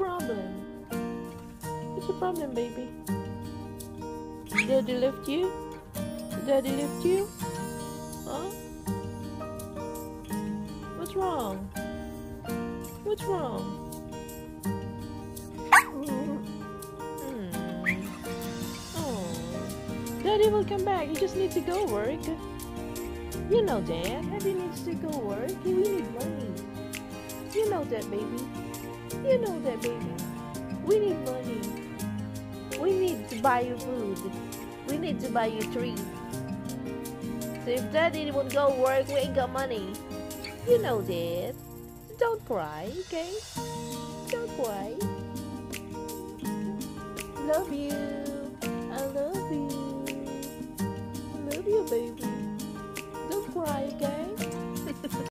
problem? What's your problem, baby? Daddy left you? Daddy left you? Huh? What's wrong? What's wrong? Hmm. Oh. Daddy will come back. He just needs to go work. You know that. Daddy needs to go work. We need money. You know that, baby. You know that, baby. We need money. We need to buy you food. We need to buy you treats. So if daddy won't go work, we ain't got money. You know that. Don't cry, okay? Don't cry. Love you.